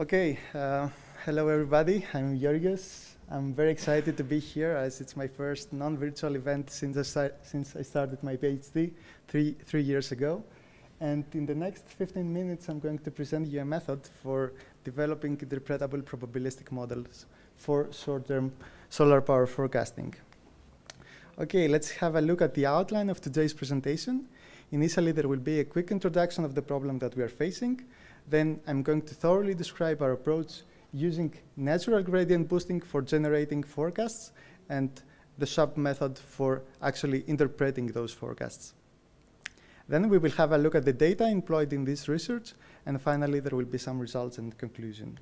Okay, uh, hello everybody. I'm Georgios. I'm very excited to be here as it's my first non-virtual event since I, since I started my PhD three, three years ago. And in the next 15 minutes, I'm going to present you a method for developing interpretable probabilistic models for short-term solar power forecasting. Okay, let's have a look at the outline of today's presentation. Initially, there will be a quick introduction of the problem that we are facing. Then I'm going to thoroughly describe our approach using natural gradient boosting for generating forecasts and the SHAP method for actually interpreting those forecasts. Then we will have a look at the data employed in this research, and finally there will be some results and conclusion.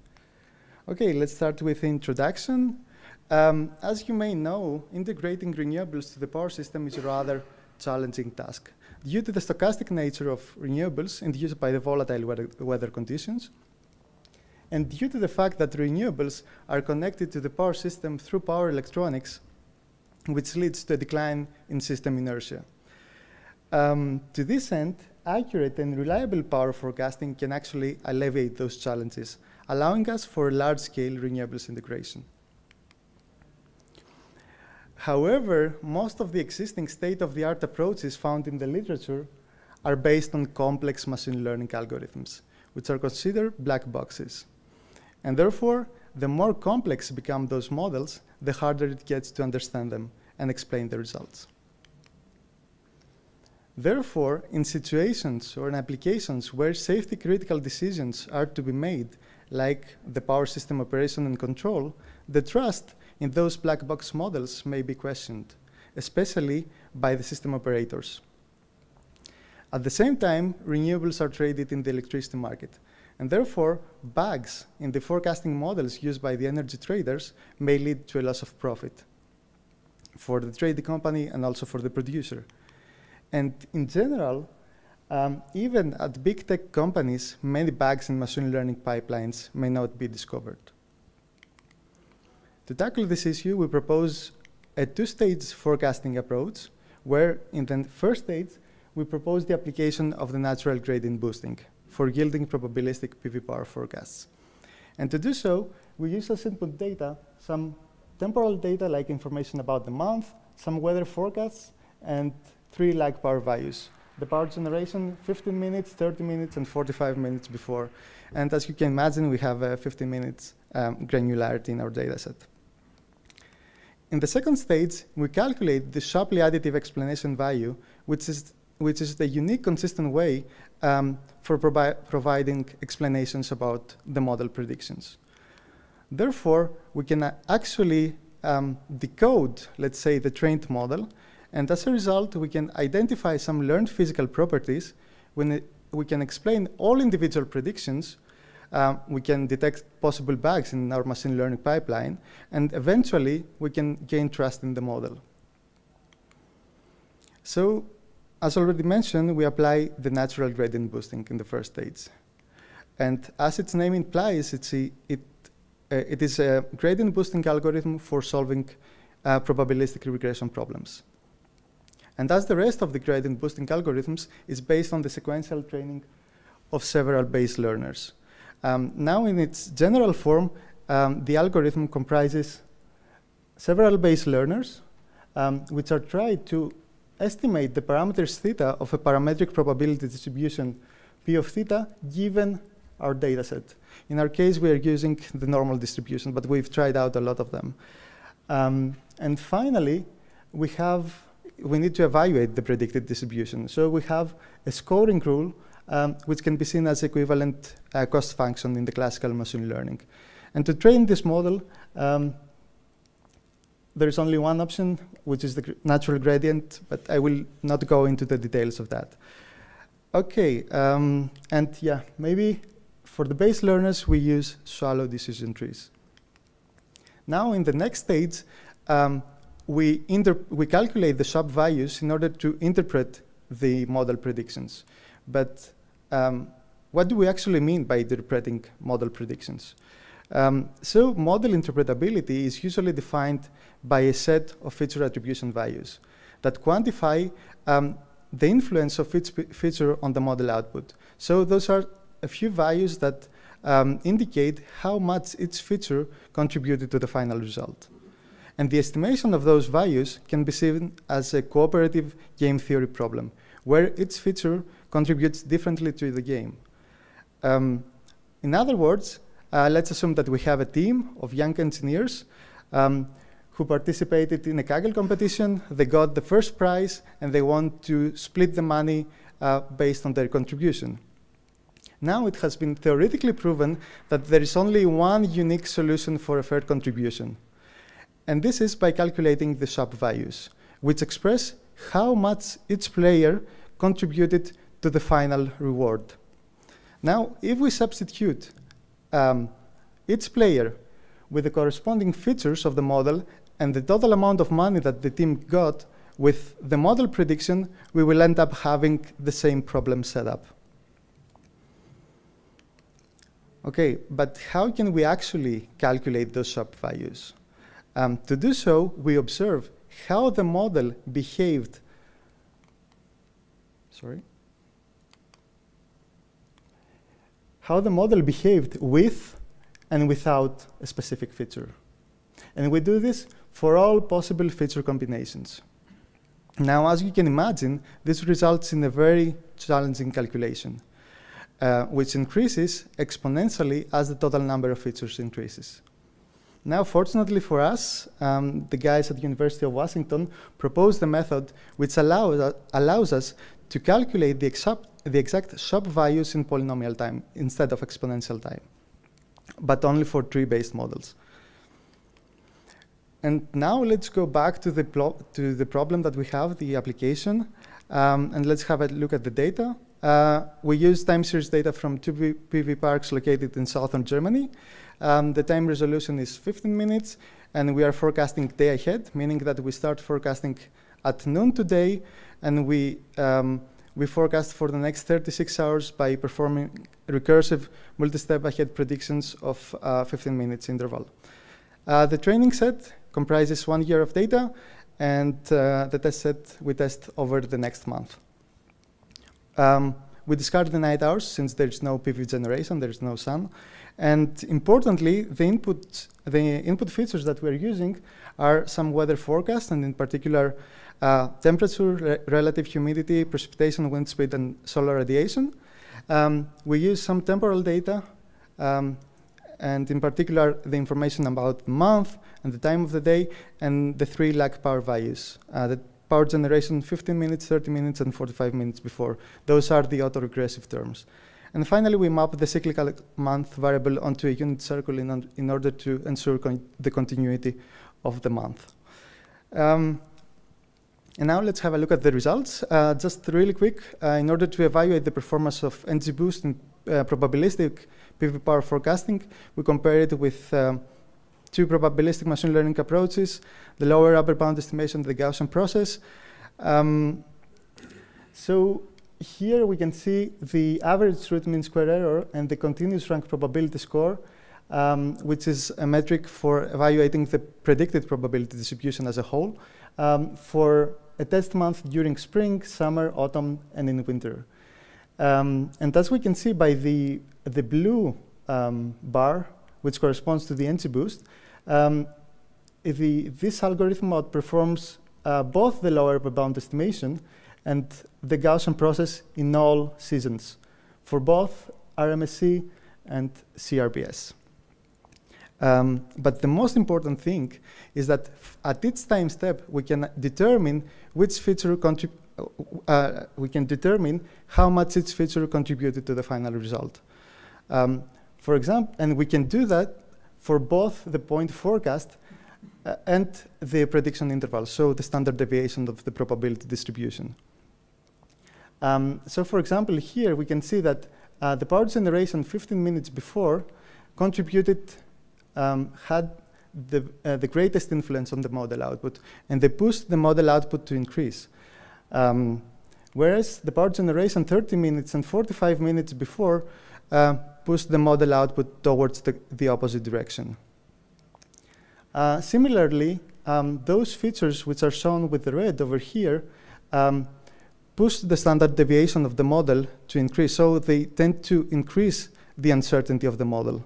Okay, let's start with introduction. Um, as you may know, integrating renewables to the power system is a rather challenging task. Due to the stochastic nature of renewables induced by the volatile weather, weather conditions, and due to the fact that renewables are connected to the power system through power electronics, which leads to a decline in system inertia. Um, to this end, accurate and reliable power forecasting can actually alleviate those challenges, allowing us for large-scale renewables integration. However, most of the existing state-of-the-art approaches found in the literature are based on complex machine learning algorithms, which are considered black boxes. And therefore, the more complex become those models, the harder it gets to understand them and explain the results. Therefore, in situations or in applications where safety critical decisions are to be made, like the power system operation and control, the trust in those black box models may be questioned, especially by the system operators. At the same time, renewables are traded in the electricity market, and therefore, bugs in the forecasting models used by the energy traders may lead to a loss of profit for the trading company and also for the producer. And in general, um, even at big tech companies, many bugs in machine learning pipelines may not be discovered. To tackle this issue, we propose a two-stage forecasting approach, where in the first stage, we propose the application of the natural gradient boosting for yielding probabilistic PV power forecasts. And to do so, we use as input data some temporal data like information about the month, some weather forecasts, and three lag power values. The power generation, 15 minutes, 30 minutes, and 45 minutes before. And as you can imagine, we have uh, 15 minutes um, granularity in our dataset. In the second stage, we calculate the Shapley additive explanation value, which is, which is the unique, consistent way um, for provi providing explanations about the model predictions. Therefore, we can actually um, decode, let's say, the trained model and as a result, we can identify some learned physical properties. When we can explain all individual predictions, um, we can detect possible bugs in our machine learning pipeline, and eventually we can gain trust in the model. So, as already mentioned, we apply the natural gradient boosting in the first stage. And as its name implies, it's a, it, uh, it is a gradient boosting algorithm for solving uh, probabilistic regression problems. And as the rest of the gradient boosting algorithms is based on the sequential training of several base learners. Um, now in its general form, um, the algorithm comprises several base learners, um, which are tried to estimate the parameters theta of a parametric probability distribution P of theta given our dataset. In our case, we are using the normal distribution, but we've tried out a lot of them. Um, and finally, we have we need to evaluate the predicted distribution. So we have a scoring rule, um, which can be seen as equivalent uh, cost function in the classical machine learning. And to train this model, um, there is only one option, which is the natural gradient, but I will not go into the details of that. Okay, um, and yeah, maybe for the base learners, we use shallow decision trees. Now, in the next stage, um, we, we calculate the SHAP values in order to interpret the model predictions. But um, what do we actually mean by interpreting model predictions? Um, so model interpretability is usually defined by a set of feature attribution values that quantify um, the influence of each feature on the model output. So those are a few values that um, indicate how much each feature contributed to the final result. And the estimation of those values can be seen as a cooperative game theory problem, where each feature contributes differently to the game. Um, in other words, uh, let's assume that we have a team of young engineers um, who participated in a Kaggle competition. They got the first prize, and they want to split the money uh, based on their contribution. Now it has been theoretically proven that there is only one unique solution for a fair contribution. And this is by calculating the SHAP values, which express how much each player contributed to the final reward. Now, if we substitute um, each player with the corresponding features of the model and the total amount of money that the team got with the model prediction, we will end up having the same problem set up. Okay, but how can we actually calculate those SHAP values? Um, to do so, we observe how the model behaved. Sorry. How the model behaved with and without a specific feature. And we do this for all possible feature combinations. Now, as you can imagine, this results in a very challenging calculation, uh, which increases exponentially as the total number of features increases. Now, fortunately for us, um, the guys at the University of Washington proposed a method which allows, uh, allows us to calculate the exact, the exact SHAP values in polynomial time instead of exponential time, but only for tree-based models. And now let's go back to the, to the problem that we have, the application, um, and let's have a look at the data. Uh, we use time series data from two PV parks located in southern Germany. Um, the time resolution is 15 minutes, and we are forecasting day ahead, meaning that we start forecasting at noon today, and we, um, we forecast for the next 36 hours by performing recursive multi-step ahead predictions of uh, 15 minutes interval. Uh, the training set comprises one year of data, and uh, the test set we test over the next month. Um, we discard the night hours since there's no PV generation, there's no sun. And importantly, the input, the input features that we're using are some weather forecasts, and in particular, uh, temperature, re relative humidity, precipitation, wind speed, and solar radiation. Um, we use some temporal data um, and in particular the information about month and the time of the day and the three lag power values. Uh, the power generation 15 minutes, 30 minutes, and 45 minutes before. Those are the autoregressive terms. And finally, we map the cyclical month variable onto a unit circle in, in order to ensure con the continuity of the month. Um, and now let's have a look at the results. Uh, just really quick, uh, in order to evaluate the performance of NGBoost in uh, probabilistic PV power forecasting. We compare it with um, two probabilistic machine learning approaches, the lower upper bound estimation, the Gaussian process. Um, so here we can see the average root mean square error and the continuous rank probability score, um, which is a metric for evaluating the predicted probability distribution as a whole um, for a test month during spring, summer, autumn, and in winter. Um, and as we can see by the, the blue um, bar, which corresponds to the NGBoost, um, the, this algorithm outperforms uh, both the lower bound estimation and the Gaussian process in all seasons for both RMSE and CRPS. Um, but the most important thing is that at each time step, we can determine which feature uh, we can determine how much each feature contributed to the final result. Um, for example, and we can do that for both the point forecast uh, and the prediction interval, so the standard deviation of the probability distribution. Um, so for example, here we can see that uh, the power generation 15 minutes before contributed, um, had the, uh, the greatest influence on the model output, and they pushed the model output to increase. Um, whereas the power generation 30 minutes and 45 minutes before uh, pushed the model output towards the, the opposite direction. Uh, similarly, um, those features which are shown with the red over here um, push the standard deviation of the model to increase. So they tend to increase the uncertainty of the model.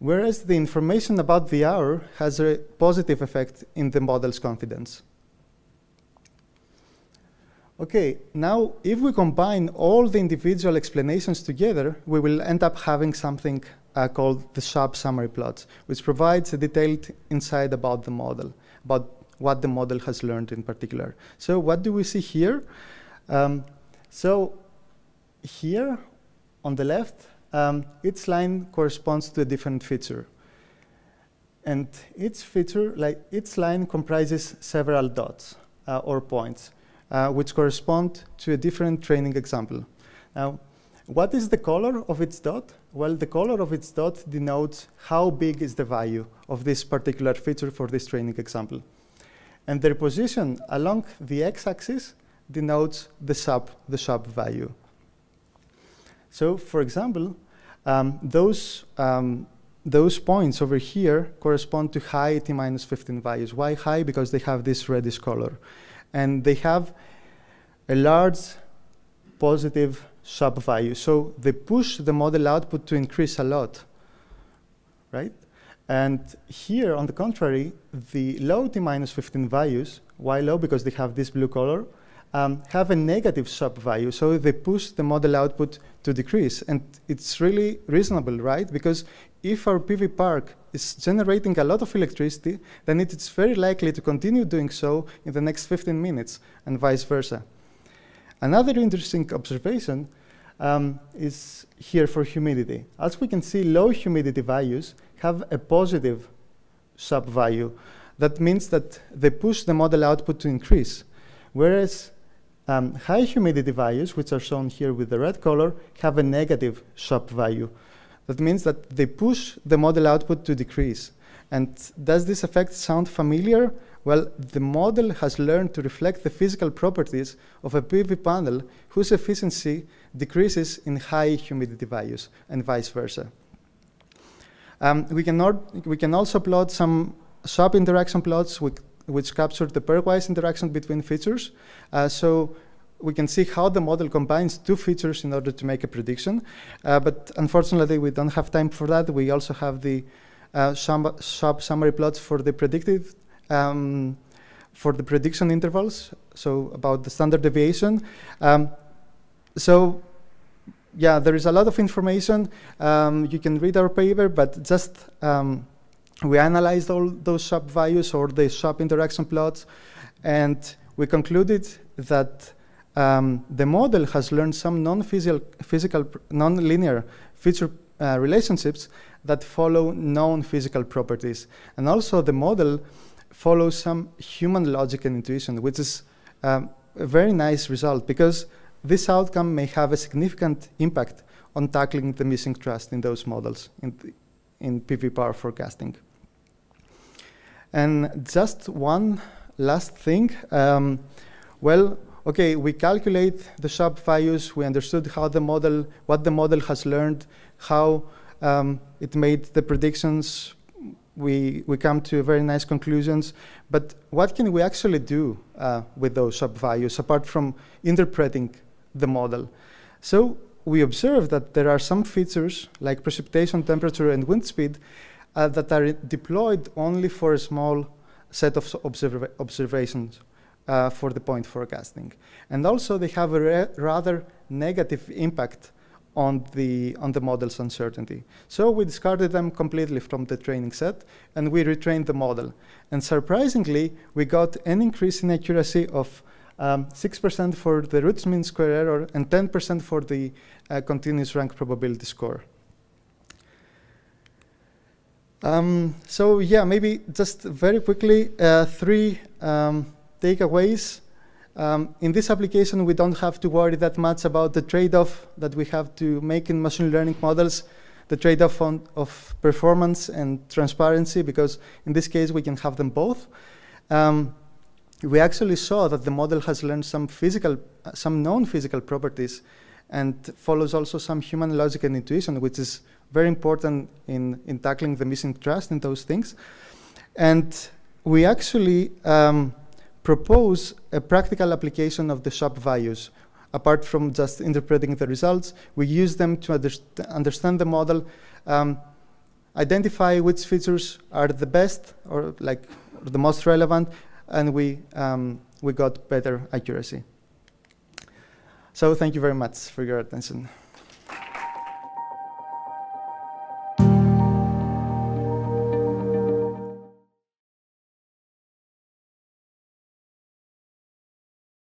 Whereas the information about the hour has a positive effect in the model's confidence. Okay, now if we combine all the individual explanations together, we will end up having something uh, called the SHAP summary plots, which provides a detailed insight about the model, about what the model has learned in particular. So what do we see here? Um, so here on the left, um, each line corresponds to a different feature. And each feature, like each line comprises several dots uh, or points, uh, which correspond to a different training example. Now, what is the color of its dot? Well, the color of its dot denotes how big is the value of this particular feature for this training example. And their position along the x-axis denotes the SHAP, the SHAP value. So, for example, um, those, um, those points over here correspond to high t minus 15 values. Why high? Because they have this reddish color. And they have a large positive SHAP value. So they push the model output to increase a lot, right? And here, on the contrary, the low t minus 15 values, why low? Because they have this blue color, um, have a negative SHAP value, So they push the model output to decrease. And it's really reasonable, right? Because if our PV park is generating a lot of electricity, then it's very likely to continue doing so in the next 15 minutes and vice versa. Another interesting observation um, is here for humidity. As we can see, low humidity values have a positive SHAP-value. That means that they push the model output to increase. Whereas um, high humidity values, which are shown here with the red color, have a negative SHAP-value. That means that they push the model output to decrease. And does this effect sound familiar? Well, the model has learned to reflect the physical properties of a PV panel whose efficiency decreases in high humidity values and vice versa. Um, we, can we can also plot some SHAP interaction plots with, which capture the pairwise interaction between features. Uh, so we can see how the model combines two features in order to make a prediction. Uh, but unfortunately, we don't have time for that. We also have the uh, SHAP summary plots for the um, for the prediction intervals, so about the standard deviation. Um, so yeah, there is a lot of information. Um, you can read our paper, but just um, we analyzed all those SHAP values or the SHAP interaction plots, and we concluded that um, the model has learned some non-physical, physical, non-linear feature uh, relationships that follow known physical properties. And also the model follows some human logic and intuition, which is um, a very nice result because this outcome may have a significant impact on tackling the missing trust in those models in, in PV power forecasting. And just one last thing. Um, well, okay, we calculate the SHAP values. We understood how the model, what the model has learned, how um, it made the predictions. We, we come to very nice conclusions. But what can we actually do uh, with those SHAP values apart from interpreting the model. So we observe that there are some features like precipitation, temperature, and wind speed uh, that are deployed only for a small set of observa observations uh, for the point forecasting. And also they have a rather negative impact on the, on the model's uncertainty. So we discarded them completely from the training set and we retrained the model. And surprisingly, we got an increase in accuracy of 6% um, for the roots mean square error, and 10% for the uh, continuous rank probability score. Um, so yeah, maybe just very quickly, uh, three um, takeaways. Um, in this application, we don't have to worry that much about the trade-off that we have to make in machine learning models, the trade-off of performance and transparency, because in this case, we can have them both. Um, we actually saw that the model has learned some physical, uh, some known physical properties and follows also some human logic and intuition, which is very important in, in tackling the missing trust in those things. And we actually um, propose a practical application of the SHAP values apart from just interpreting the results, we use them to underst understand the model, um, identify which features are the best or like the most relevant, and we, um, we got better accuracy. So thank you very much for your attention.